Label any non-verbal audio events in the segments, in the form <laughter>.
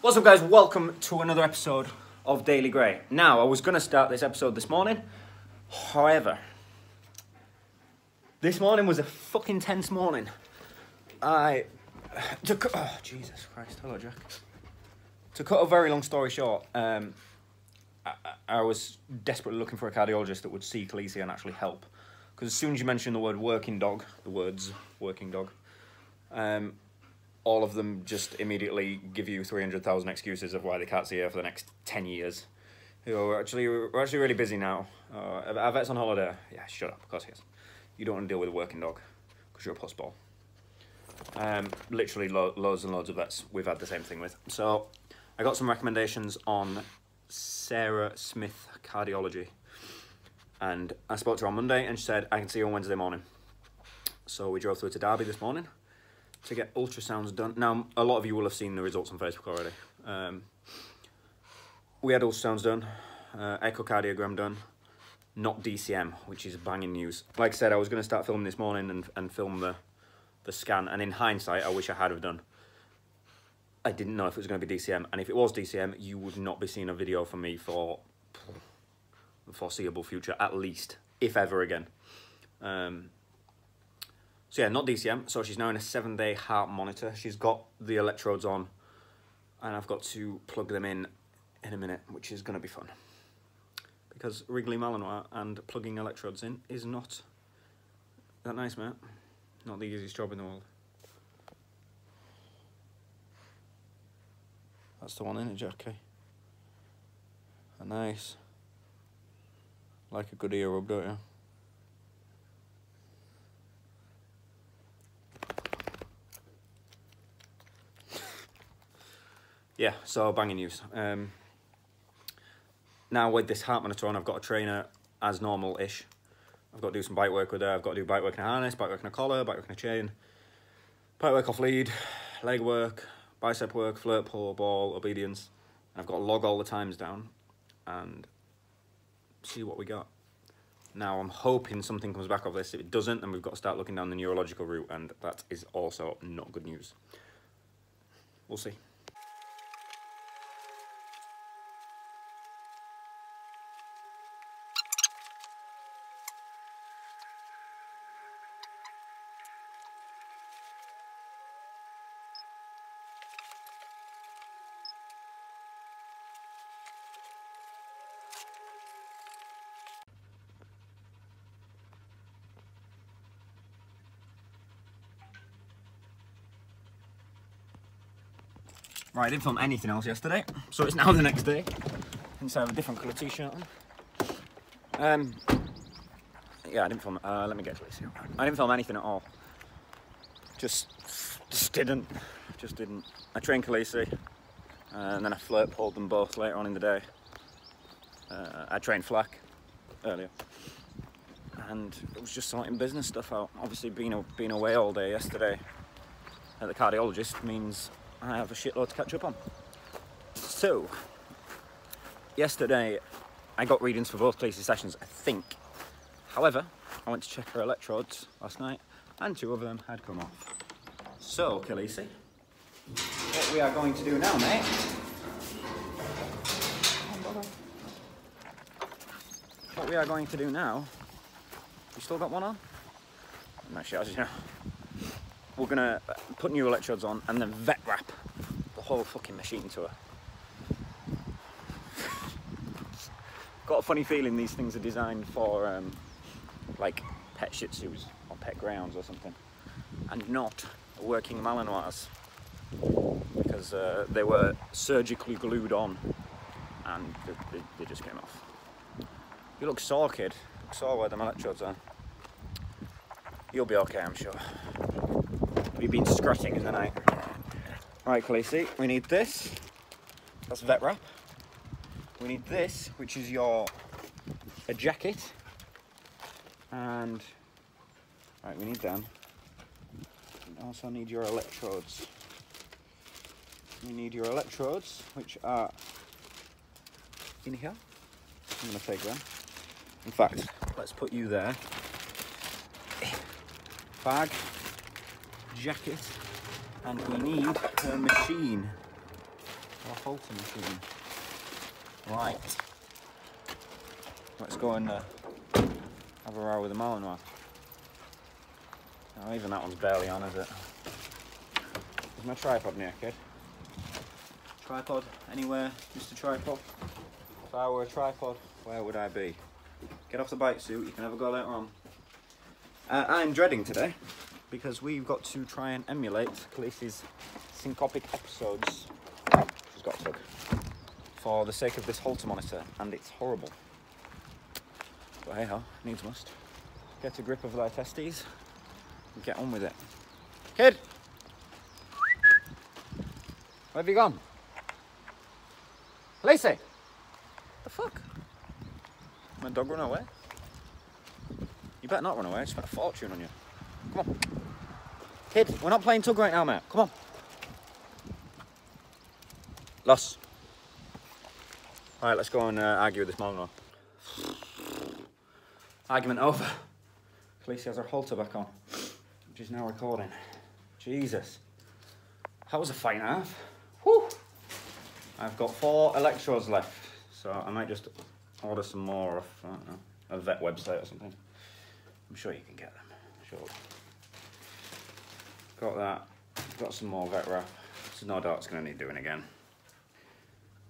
What's up, guys? Welcome to another episode of Daily Gray. Now, I was going to start this episode this morning, however, this morning was a fucking tense morning. I. To cut, oh, Jesus Christ. Hello, Jack. To cut a very long story short, um, I, I was desperately looking for a cardiologist that would see Khaleesi and actually help. Because as soon as you mention the word working dog, the words working dog, um, all of them just immediately give you 300,000 excuses of why they can't see her for the next 10 years. You know, we're actually, we're actually really busy now. Uh, our vet's on holiday. Yeah, shut up, of course he is. You don't want to deal with a working dog because you're a pussball. Um, literally lo loads and loads of vets we've had the same thing with. So I got some recommendations on Sarah Smith Cardiology. And I spoke to her on Monday and she said, I can see you on Wednesday morning. So we drove through to Derby this morning to get ultrasounds done. Now, a lot of you will have seen the results on Facebook already. Um, we had ultrasounds done, uh, echocardiogram done, not DCM, which is banging news. Like I said, I was going to start filming this morning and, and film the, the scan, and in hindsight, I wish I had have done. I didn't know if it was going to be DCM, and if it was DCM, you would not be seeing a video from me for the foreseeable future, at least, if ever again. Um, so yeah, not DCM. So she's now in a seven-day heart monitor. She's got the electrodes on, and I've got to plug them in in a minute, which is going to be fun. Because Wrigley Malinois and plugging electrodes in is not that nice, mate. Not the easiest job in the world. That's the one in it, Jackie. A nice. Like a good ear rub, don't you? Yeah, so banging news. Um, now with this heart monitor on, I've got a trainer as normal-ish. I've got to do some bike work with her. I've got to do bike work in a harness, bike work in a collar, bike work in a chain, bike work off lead, leg work, bicep work, flirt, pull, ball, obedience. And I've got to log all the times down and see what we got. Now I'm hoping something comes back of this. If it doesn't, then we've got to start looking down the neurological route, and that is also not good news. We'll see. Right, I didn't film anything else yesterday, so it's now the next day. Hence I have a different colour t-shirt on. Um, yeah, I didn't film, uh, let me get to this here. I didn't film anything at all. Just, just didn't, just didn't. I trained Khaleesi, uh, and then I flirt pulled them both later on in the day. Uh, I trained Flack earlier. And it was just sorting business stuff out. Obviously being, being away all day yesterday at the cardiologist means I have a shitload to catch up on. So, yesterday I got readings for both Khaleesi sessions, I think. However, I went to check her electrodes last night and two of them had come off. So, Khaleesi, what we are going to do now, mate, what we are going to do now, you still got one on? No, she has, you know we're gonna put new electrodes on and then vet wrap the whole fucking machine to her. Got a funny feeling these things are designed for um, like pet shih tzus or pet grounds or something and not working Malinois because uh, they were surgically glued on and they, they, they, just came off. You look sore kid, look sore where the electrodes are. You'll be okay I'm sure. We've been scratching in the night. Right, Khaleesi, we need this. That's vet wrap. We need this, which is your a jacket. And right, we need them. We also need your electrodes. We need your electrodes, which are in here. I'm gonna take them. In fact, let's put you there. Bag jacket and we need her machine. Or Holter machine. Right. Let's go and uh, have a row with the Malinois. Oh, even that one's barely on, is it? Is my tripod near, kid? Tripod anywhere, Mr. Tripod? If I were a tripod, where would I be? Get off the bike suit, you can have a go later on. Uh, I'm dreading today because we've got to try and emulate Khaleesi's syncopic episodes. She's got to for the sake of this Holter monitor, and it's horrible. But hey ho, needs must. Get a grip of thy testes and get on with it. Kid! Where have you gone? Lacey! The fuck? My dog run away? You better not run away, I spent a fortune on you. Come on. Kid, we're not playing tug right now, mate. Come on. Loss. Alright, let's go and uh, argue with this Malinois. Argument over. Khaleesi has her Holter back on, is now recording. Jesus. That was a fine half. Whew. I've got four electrodes left, so I might just order some more off know, a vet website or something. I'm sure you can get them. Sure. Got that. Got some more vet wrap. So no doubt it's going to need doing again.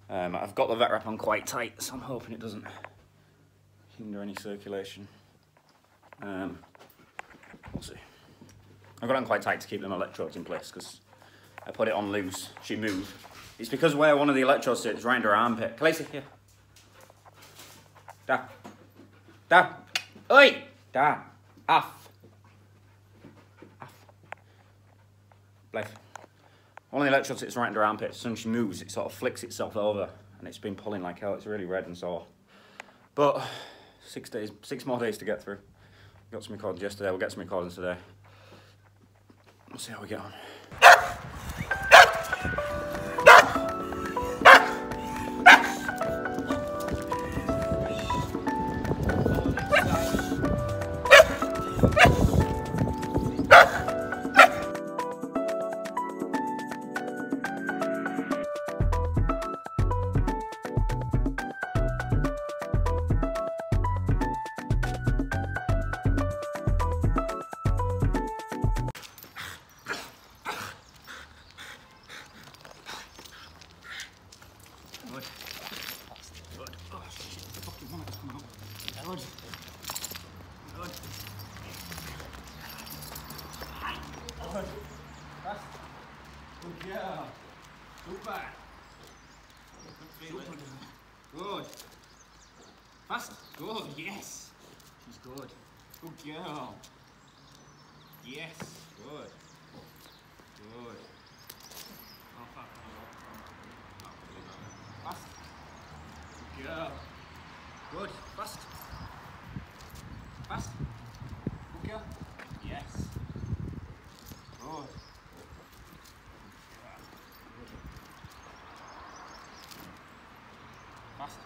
Um, I've got the vet wrap on quite tight, so I'm hoping it doesn't hinder any circulation. Um, we'll see. I've got it on quite tight to keep them electrodes in place because I put it on loose. She moved. It's because where one of the electrodes sits right under her armpit. Khaleesi, here. Da. Da. Oi! Da. Off. Blythe. One of the electrodes sits right under her armpit. As soon as she moves, it sort of flicks itself over. And it's been pulling like hell. It's really red and sore. But six days, six more days to get through. Got some recordings yesterday. We'll get some recordings today. We'll see how we get on. Good. Good. Good. Fast. Good. Super. Super. Good. Fast. Good. Yes. She's good. Good girl. Yes. Good. Good. Oh, fuck. Fast. Good girl. Good. Fast. Fast. Good girl. Yes. Good. Fast.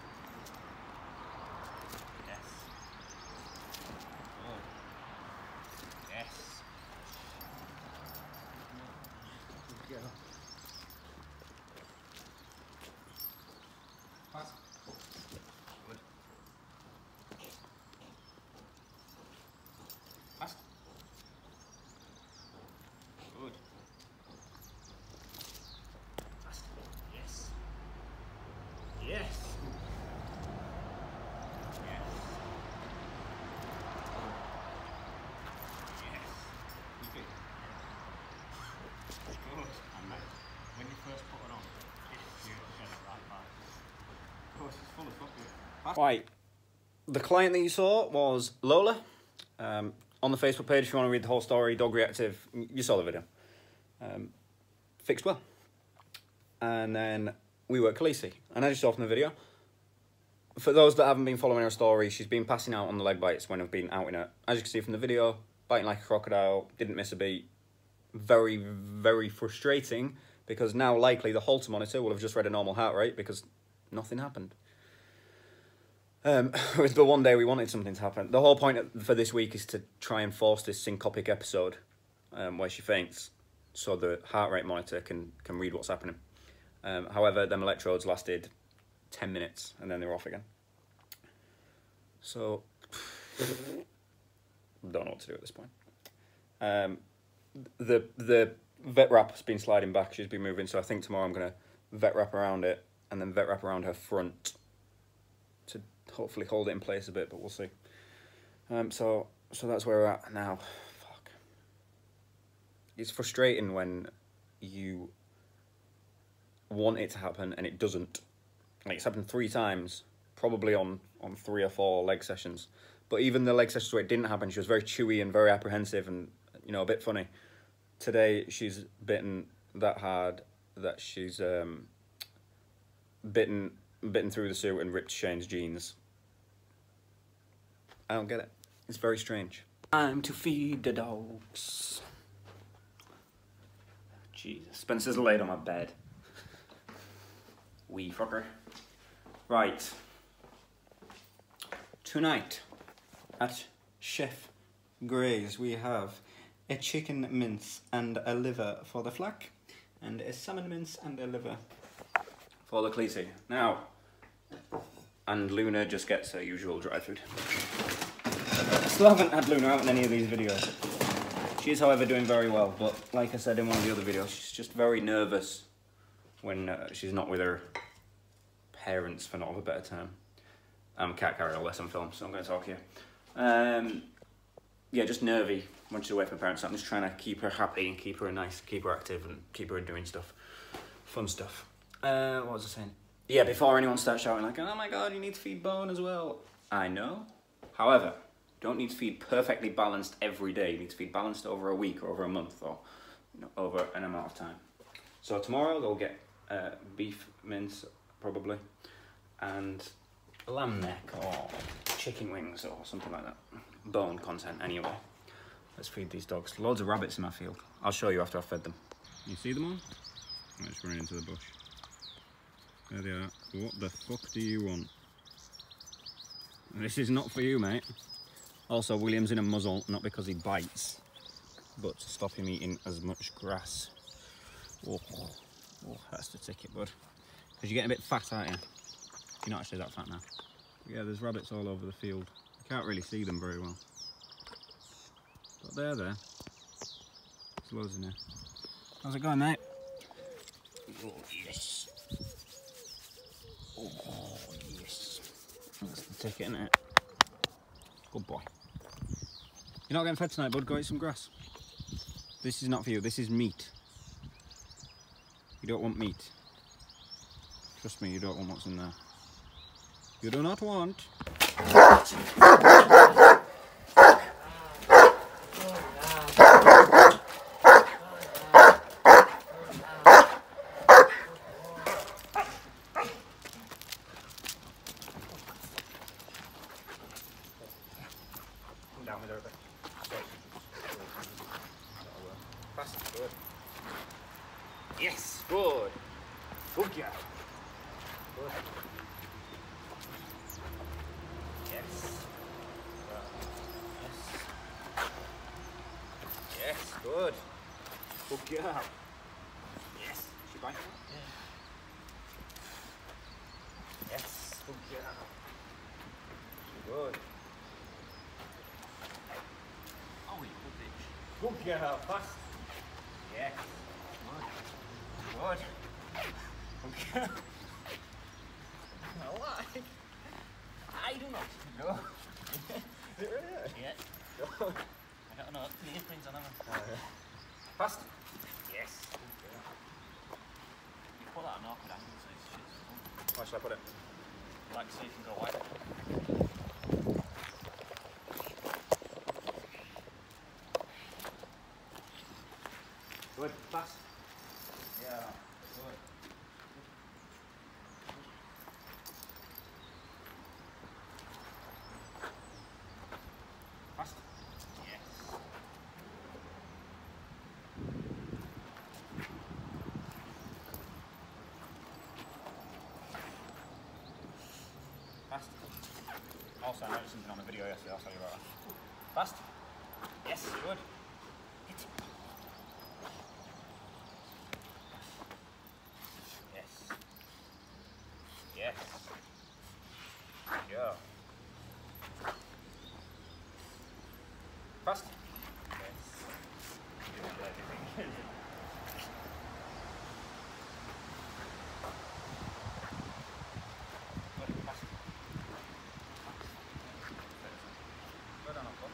Yes. Good. Yes. Good girl. Fast. Good. Fast. Good. Fast. Yes. Yes. Yes. Yes. Keep it. Good. And then, when you first put it on, you get it right back. Oh, it's full of fucking. Right. The client that you saw was Lola. Um, on the Facebook page, if you want to read the whole story, Dog Reactive, you saw the video. Um, fixed well. And then we were at Khaleesi. And as you saw from the video, for those that haven't been following her story, she's been passing out on the leg bites when I've been out in her. As you can see from the video, biting like a crocodile, didn't miss a beat. Very, very frustrating because now likely the Holter monitor will have just read a normal heart rate because nothing happened. Um, <laughs> the one day we wanted something to happen. The whole point for this week is to try and force this syncopic episode um, where she faints so the heart rate monitor can, can read what's happening. Um, however, them electrodes lasted 10 minutes and then they were off again. So, <sighs> don't know what to do at this point. Um, the the vet wrap's been sliding back. She's been moving, so I think tomorrow I'm gonna vet wrap around it and then vet wrap around her front to hopefully hold it in place a bit. But we'll see. Um, so so that's where we're at now. Fuck. It's frustrating when you want it to happen and it doesn't. Like it's happened three times, probably on on three or four leg sessions. But even the leg sessions where it didn't happen, she was very chewy and very apprehensive and you know a bit funny. Today she's bitten that hard that she's um, bitten bitten through the suit and ripped Shane's jeans. I don't get it. It's very strange. Time to feed the dogs. Jesus, Spencer's laid on my bed. Wee fucker. Right. Tonight at Chef Gray's we have a chicken mince and a liver for the flack, and a salmon mince and a liver for the Khaleesi. Now, and Luna just gets her usual dry food. Still haven't had Luna out in any of these videos. She is, however, doing very well, but like I said in one of the other videos, she's just very nervous when uh, she's not with her parents, for not of a better term. I'm cat carrier less lesson film, so I'm going to talk here. Um, yeah, just nervy when she's away from her parents. So I'm just trying to keep her happy and keep her nice, keep her active and keep her doing stuff, fun stuff. Uh, what was I saying? Yeah, before anyone starts shouting like, oh my god, you need to feed bone as well. I know. However, don't need to feed perfectly balanced every day. You need to feed balanced over a week or over a month or you know, over an amount of time. So tomorrow they'll get uh, beef mince probably and lamb neck or chicken wings or something like that. Bone content anyway. Let's feed these dogs. Loads of rabbits in my field. I'll show you after I've fed them. You see them all? I just ran into the bush. There they are. What the fuck do you want? This is not for you, mate. Also, William's in a muzzle, not because he bites, but to stop him eating as much grass. Oh, oh that's the ticket, bud. Because you're getting a bit fat, aren't you? You're not actually that fat now. Yeah, there's rabbits all over the field. You can't really see them very well. But they're there. There's loads in here. How's it going, mate? Oh, yes. Oh, yes. That's the ticket, isn't it? Good boy. You're not getting fed tonight, bud. Go eat some grass. This is not for you. This is meat. You don't want meat. Trust me, you don't want what's in there. You do not want. Down with her a bit. Fast, good. Yes, good. Good girl. Good. Yes. Yes. Yes, good. Good girl. Yes. She biting? Yeah. Yes, good girl. Good. Oh, you good bitch. Good girl, fast. Yes. Good. Good. Good girl. Why? I do not know. <laughs> yeah. yeah. I don't know. Fingerprints on them. Fast. Yes. You pull out an awkward angle, so it's shit. Oh, Where should I put it? Like, so you can go wider. Good. Fast. Yeah. Good. Fast. Yes. Fast. Also, I noticed something on the video yesterday, I'll tell you about that. Fast. Yes. Good. Hit it. Yes. Yes. Go. Fast. Yes. Doing everything. Good, fast. Fast. Go down, Uncle.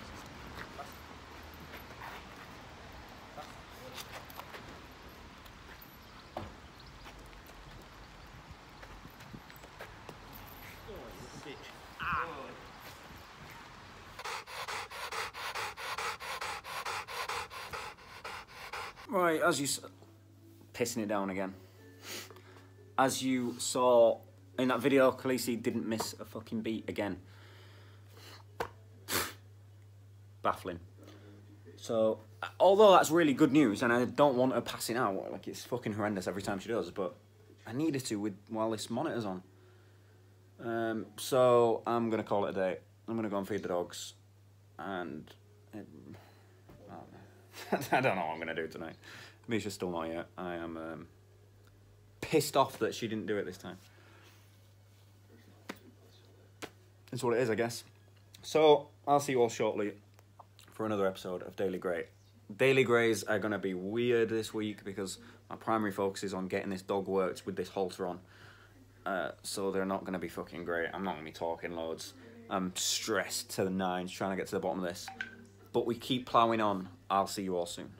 Easy. Fast. Fast. Right, as you pissing it down again. As you saw in that video, Khaleesi didn't miss a fucking beat again. <sighs> Baffling. So, although that's really good news, and I don't want her passing out, like it's fucking horrendous every time she does, but I needed to with while this monitor's on. Um, so I'm gonna call it a day. I'm gonna go and feed the dogs, and it, I don't know what I'm gonna do tonight. Misha's still not yet. I am um, pissed off that she didn't do it this time. That's what it is, I guess. So I'll see you all shortly for another episode of Daily Gray. Daily Grays are gonna be weird this week because my primary focus is on getting this dog worked with this Holter on. Uh, so they're not gonna be fucking great. I'm not gonna be talking loads. I'm stressed to the nines trying to get to the bottom of this. But we keep ploughing on. I'll see you all soon.